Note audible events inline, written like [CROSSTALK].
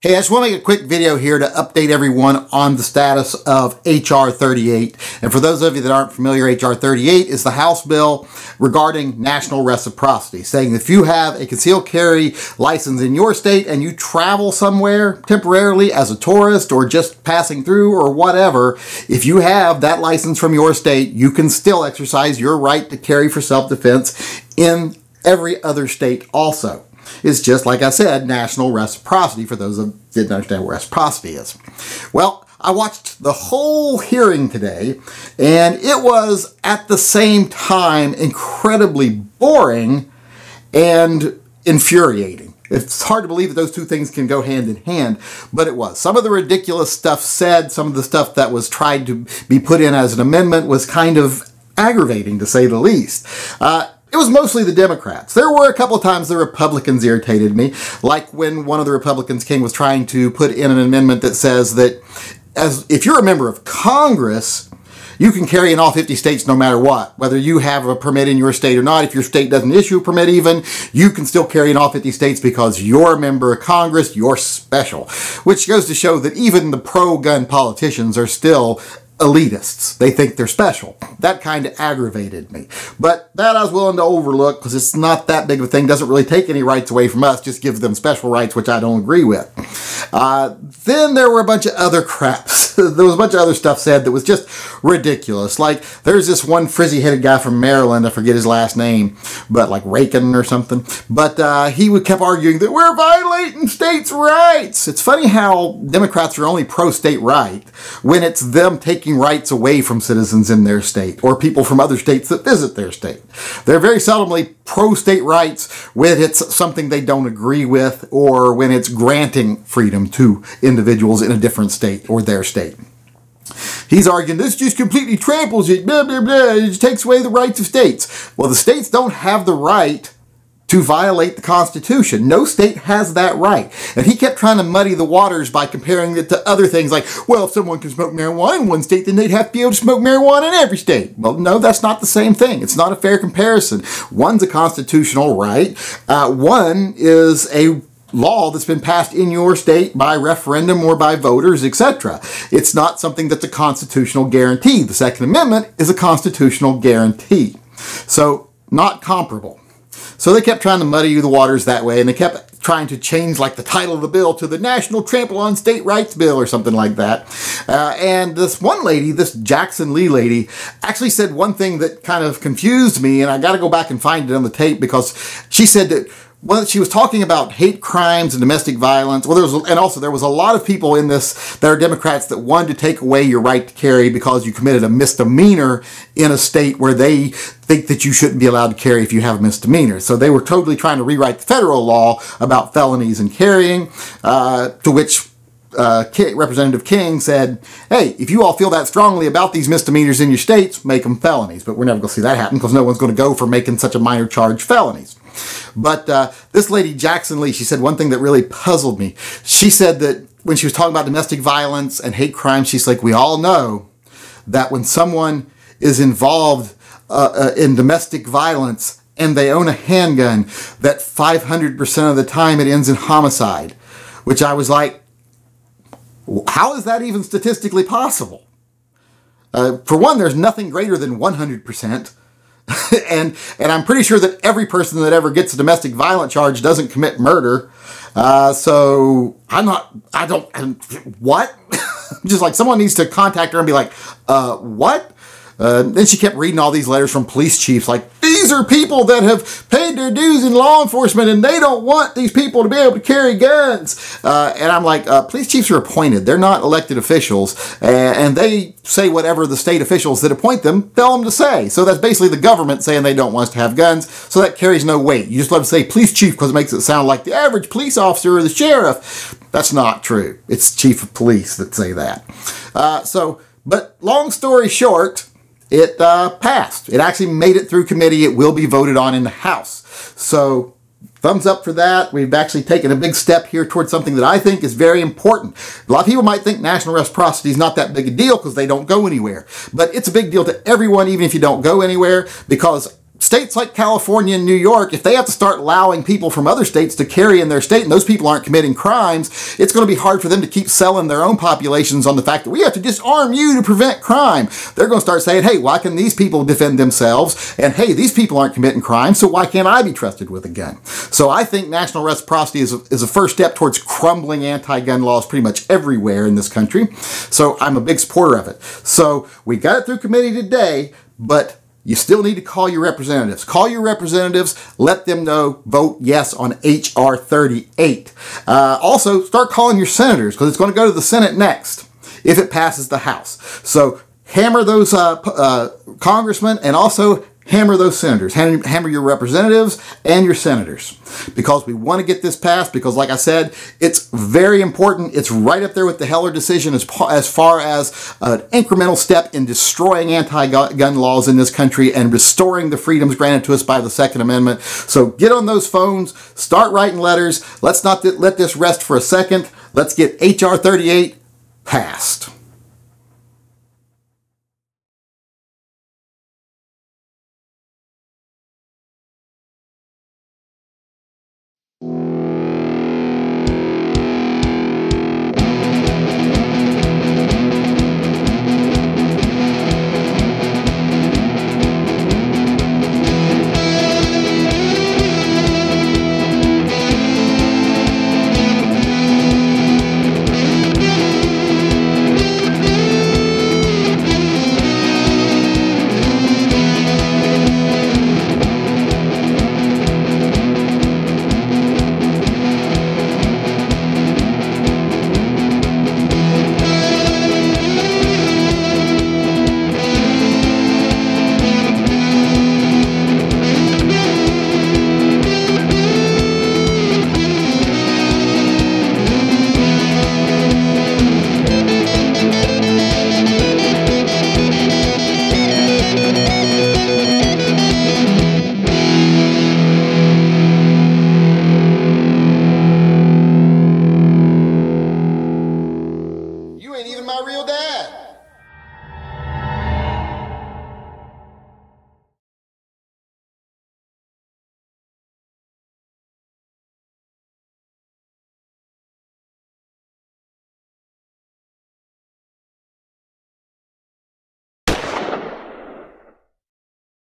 Hey, I just want to make a quick video here to update everyone on the status of H.R. 38. And for those of you that aren't familiar, H.R. 38 is the House bill regarding national reciprocity, saying if you have a concealed carry license in your state and you travel somewhere temporarily as a tourist or just passing through or whatever, if you have that license from your state, you can still exercise your right to carry for self-defense in every other state also is just, like I said, national reciprocity for those that didn't understand what reciprocity is. Well, I watched the whole hearing today, and it was at the same time incredibly boring and infuriating. It's hard to believe that those two things can go hand in hand, but it was. Some of the ridiculous stuff said, some of the stuff that was tried to be put in as an amendment was kind of aggravating to say the least. Uh, it was mostly the Democrats. There were a couple of times the Republicans irritated me, like when one of the Republicans, King, was trying to put in an amendment that says that as if you're a member of Congress, you can carry in all 50 states no matter what. Whether you have a permit in your state or not, if your state doesn't issue a permit even, you can still carry in all 50 states because you're a member of Congress, you're special. Which goes to show that even the pro-gun politicians are still elitists. They think they're special. That kind of aggravated me. But that I was willing to overlook because it's not that big of a thing. Doesn't really take any rights away from us. Just gives them special rights, which I don't agree with. Uh, then there were a bunch of other craps. [LAUGHS] there was a bunch of other stuff said that was just ridiculous. Like there's this one frizzy-headed guy from Maryland. I forget his last name, but like Rakin or something. But uh, he would kept arguing that we're violating states' rights. It's funny how Democrats are only pro-state right when it's them taking rights away from citizens in their state or people from other states that visit their state. They're very seldomly pro-state rights when it's something they don't agree with or when it's granting freedom to individuals in a different state or their state. He's arguing this just completely tramples it, blah, blah, blah. It takes away the rights of states. Well, the states don't have the right to violate the Constitution. No state has that right. And he kept trying to muddy the waters by comparing it to other things like, well, if someone can smoke marijuana in one state, then they'd have to be able to smoke marijuana in every state. Well, no, that's not the same thing. It's not a fair comparison. One's a constitutional right. Uh, one is a law that's been passed in your state by referendum or by voters, etc. It's not something that's a constitutional guarantee. The Second Amendment is a constitutional guarantee. So, not comparable. So they kept trying to muddy you the waters that way, and they kept trying to change like the title of the bill to the National Trample on State Rights Bill or something like that. Uh, and this one lady, this Jackson Lee lady, actually said one thing that kind of confused me, and I got to go back and find it on the tape because she said that well, she was talking about hate crimes and domestic violence. Well, there was, and also there was a lot of people in this that are Democrats that wanted to take away your right to carry because you committed a misdemeanor in a state where they think that you shouldn't be allowed to carry if you have a misdemeanor. So they were totally trying to rewrite the federal law about felonies and carrying, uh, to which uh, Representative King said, hey, if you all feel that strongly about these misdemeanors in your states, make them felonies. But we're never going to see that happen because no one's going to go for making such a minor charge felonies. But uh, this lady, Jackson Lee, she said one thing that really puzzled me. She said that when she was talking about domestic violence and hate crime, she's like, we all know that when someone is involved uh, uh, in domestic violence and they own a handgun, that 500% of the time it ends in homicide. Which I was like, how is that even statistically possible? Uh, for one, there's nothing greater than 100%. [LAUGHS] and and I'm pretty sure that every person that ever gets a domestic violence charge doesn't commit murder. Uh, so I'm not. I don't. I'm, what? [LAUGHS] Just like someone needs to contact her and be like, uh, what? Uh, then she kept reading all these letters from police chiefs like, these are people that have paid their dues in law enforcement and they don't want these people to be able to carry guns. Uh, and I'm like, uh, police chiefs are appointed. They're not elected officials. And they say whatever the state officials that appoint them tell them to say. So that's basically the government saying they don't want us to have guns. So that carries no weight. You just let them say police chief because it makes it sound like the average police officer or the sheriff. That's not true. It's chief of police that say that. Uh, so, but long story short, it uh, passed. It actually made it through committee. It will be voted on in the House. So thumbs up for that. We've actually taken a big step here towards something that I think is very important. A lot of people might think national reciprocity is not that big a deal because they don't go anywhere. But it's a big deal to everyone, even if you don't go anywhere, because states like California and New York, if they have to start allowing people from other states to carry in their state and those people aren't committing crimes, it's going to be hard for them to keep selling their own populations on the fact that we have to disarm you to prevent crime. They're going to start saying, hey, why can these people defend themselves? And hey, these people aren't committing crime, so why can't I be trusted with a gun? So I think national reciprocity is a, is a first step towards crumbling anti-gun laws pretty much everywhere in this country. So I'm a big supporter of it. So we got it through committee today, but you still need to call your representatives. Call your representatives, let them know, vote yes on H.R. 38. Uh, also, start calling your senators because it's going to go to the Senate next if it passes the House. So hammer those uh, uh, congressmen and also hammer those senators, hammer your representatives and your senators because we want to get this passed because like I said, it's very important. It's right up there with the Heller decision as, as far as an incremental step in destroying anti-gun laws in this country and restoring the freedoms granted to us by the Second Amendment. So get on those phones, start writing letters. Let's not let this rest for a second. Let's get H.R. 38 passed.